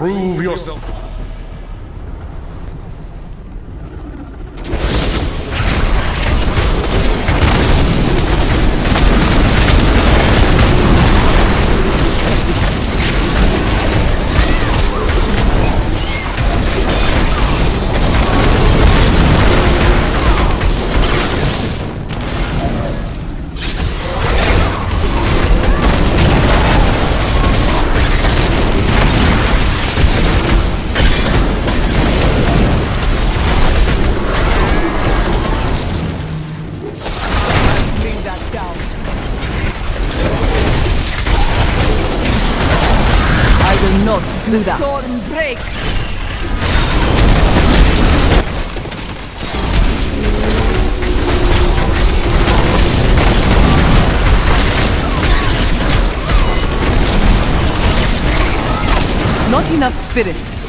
Prove yourself. Will not do The that. storm breaks. Not enough spirit.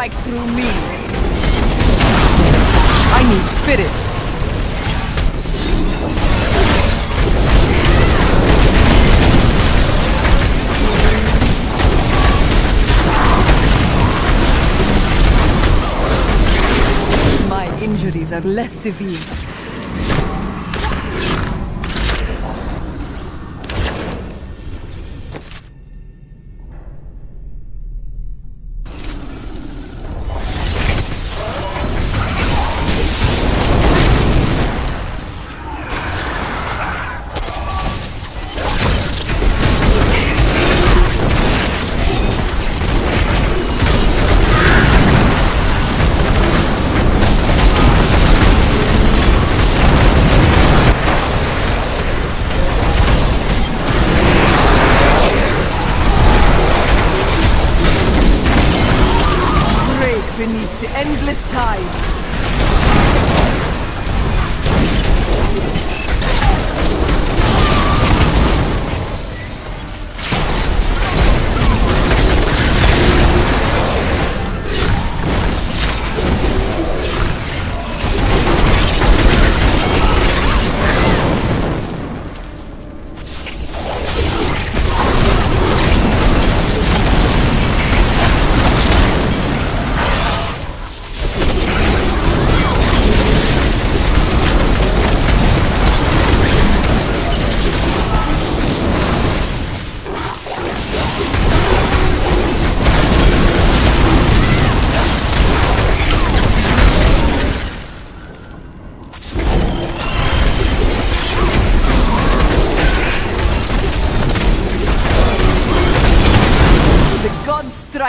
Strike through me. I need spirit. My injuries are less severe.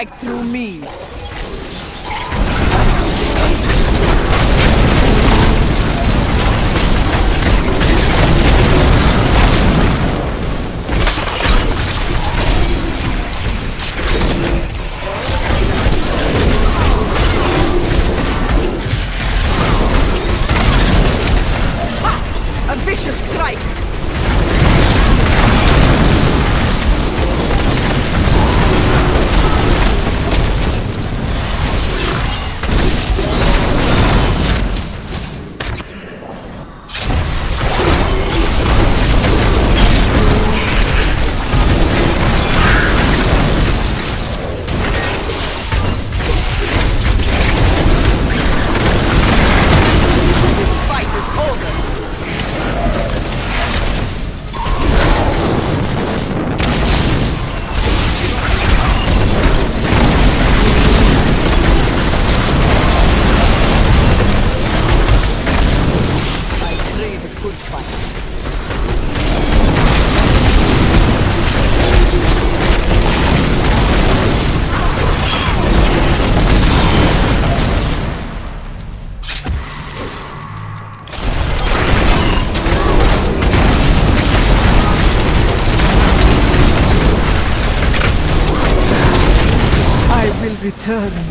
strike through me. turning.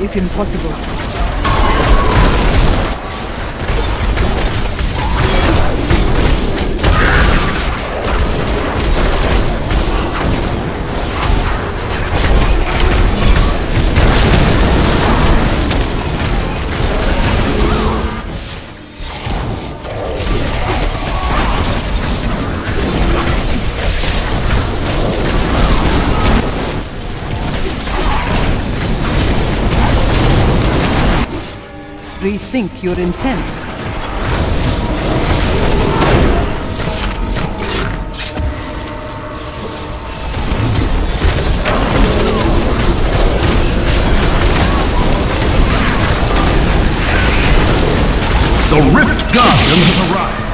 Is impossible. Rethink your intent. The Rift Guardian has arrived.